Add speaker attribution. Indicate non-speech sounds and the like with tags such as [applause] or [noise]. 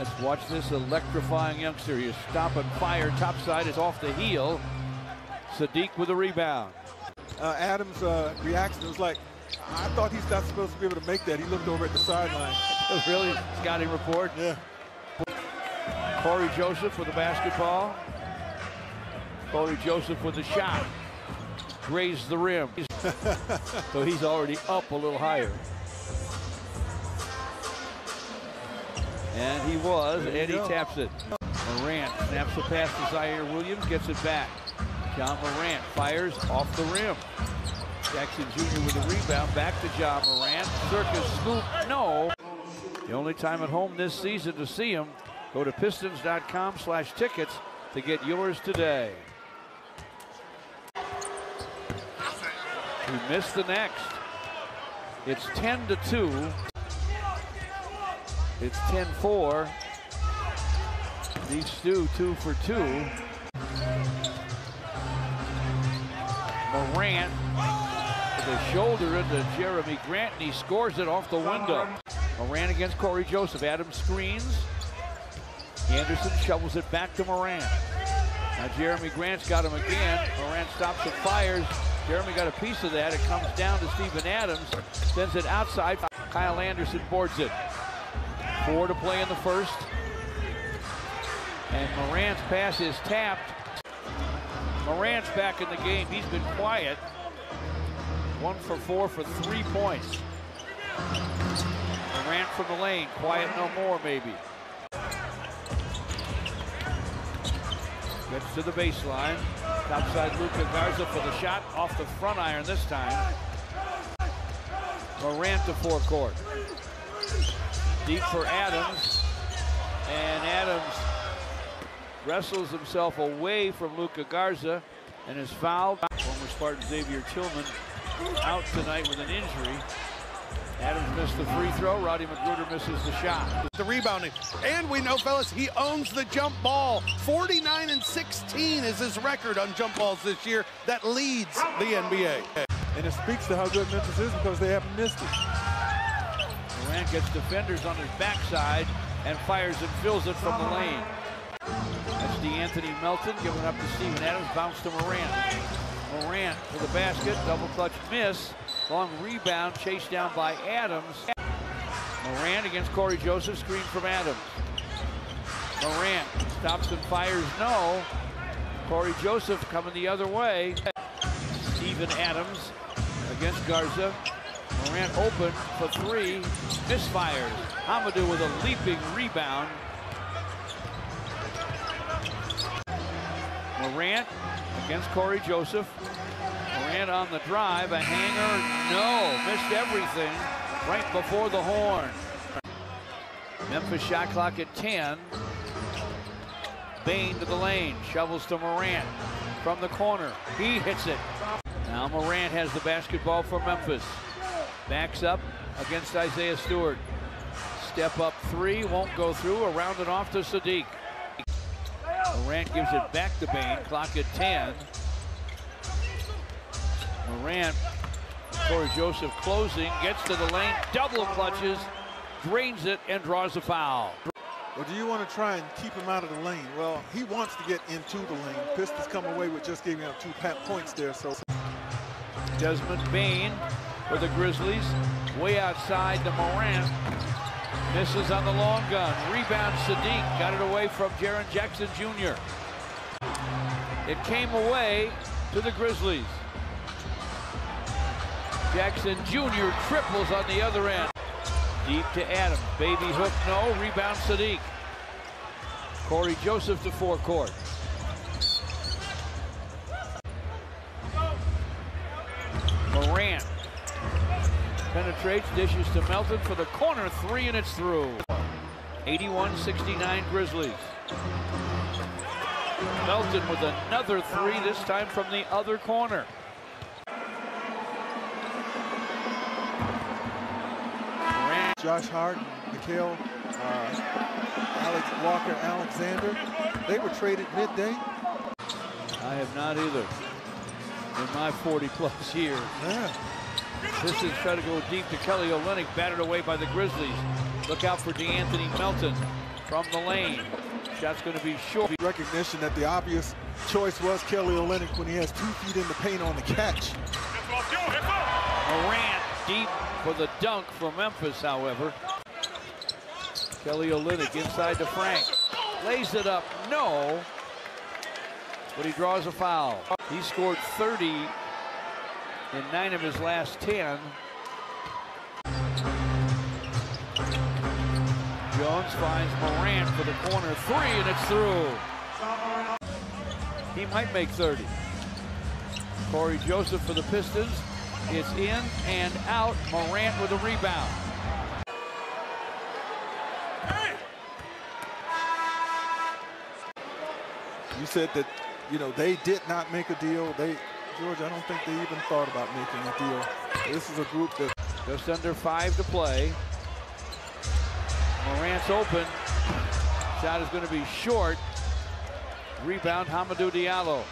Speaker 1: Let's watch this electrifying youngster. You stop and fire. Top side is off the heel. Saddiq with a rebound.
Speaker 2: Uh, Adams' uh, reaction was like, I thought he's not supposed to be able to make that. He looked over at the sideline. [laughs]
Speaker 1: really? Scouting report?
Speaker 2: Yeah.
Speaker 1: Cory Joseph with the basketball. Cory Joseph with the shot. Grazed the rim. [laughs] so he's already up a little higher. And he was, and he
Speaker 2: go.
Speaker 1: taps it. Morant snaps the pass to Ziaire Williams, gets it back. Ja Morant fires off the rim. Jackson Jr. with the rebound, back to Ja Morant. Circus scoop, no. The only time at home this season to see him, go to pistons.com slash tickets to get yours today. He missed the next. It's 10 to 2. It's 10-4. These two, two for two. Morant with a shoulder into Jerami Grant, and he scores it off the window. Morant against Cory Joseph. Adams screens. Anderson shovels it back to Morant. Now Jerami Grant's got him again. Morant stops and fires. Jerami got a piece of that. It comes down to Steven Adams. Sends it outside. Kyle Anderson boards it. Four to play in the first. And Morant's pass is tapped. Morant's back in the game. He's been quiet. One for four for three points. Morant from the lane. Quiet no more, maybe. Gets to the baseline. Topside Luka Garza for the shot. Off the front iron this time. Morant to forecourt. Deep for Adams. And Adams wrestles himself away from Luka Garza and is fouled. Former Spartan Xavier Tillman out tonight with an injury. Adams missed the free throw. Rodney McGruder misses the shot.
Speaker 3: the rebounding. And we know, fellas, he owns the jump ball. 49 and 16 is his record on jump balls this year. That leads the NBA.
Speaker 2: And it speaks to how good Memphis is because they haven't missed it.
Speaker 1: Morant gets defenders on his backside and fires and fills it from the lane. That's De'Anthony Melton giving up to Steven Adams. Bounce to Morant. Morant for the basket. Double clutch miss. Long rebound chased down by Adams. Morant against Cory Joseph. Screen from Adams. Morant stops and fires no. Cory Joseph coming the other way. Steven Adams against Garza. Morant open for three. Misfires. Hamidou with a leaping rebound. Morant against Cory Joseph. Morant on the drive, a hanger, no, missed everything right before the horn. Memphis shot clock at 10. Bane to the lane, shovels to Morant from the corner. He hits it. Now Morant has the basketball for Memphis. Backs up against Isaiah Stewart. Step up three, won't go through, around and off to Saddiq. Morant gives it back to Bane, clock at 10. Morant, Cory Joseph closing, gets to the lane, double clutches, drains it, and draws a foul.
Speaker 2: Or do you want to try and keep him out of the lane? Well, he wants to get into the lane. Pistons come away with just giving up two points there. So
Speaker 1: Desmond Bane for the Grizzlies, way outside to Morant. Misses on the long gun. Rebound Saddiq. Got it away from Jaren Jackson Jr. It came away to the Grizzlies. Jackson Jr. triples on the other end. Deep to Adams. Baby hook, no. Rebound Saddiq. Cory Joseph to forecourt. Morant penetrates, dishes to Melton for the corner three, and it's through. 81-69 Grizzlies. Melton with another three, this time from the other corner.
Speaker 2: Josh Hart, Mikael, uh, Alex Walker, Alexander, they were traded midday.
Speaker 1: I have not either in my 40 plus years.
Speaker 2: Yeah.
Speaker 1: Pistons try to go deep to Kelly Olynyk, battered away by the Grizzlies. Look out for De'Anthony Melton. from the lane. Shot's going to be short.
Speaker 2: Recognition that the obvious choice was Kelly Olynyk when he has two feet in the paint on the catch.
Speaker 1: Morant deep for the dunk for Memphis, however. Kelly Olynyk inside to Frank. Lays it up, no. But he draws a foul. He scored 30 in nine of his last 10. Jones finds Morant for the corner three, and it's through. He might make 30. Cory Joseph for the Pistons. It's in and out. Morant with a rebound.
Speaker 2: You said that, you know, they did not make a deal. They, George, I don't think they even thought about making a deal. This is a group that
Speaker 1: Just under five to play. Morant's open. Shot is going to be short. Rebound, Hamidou Diallo.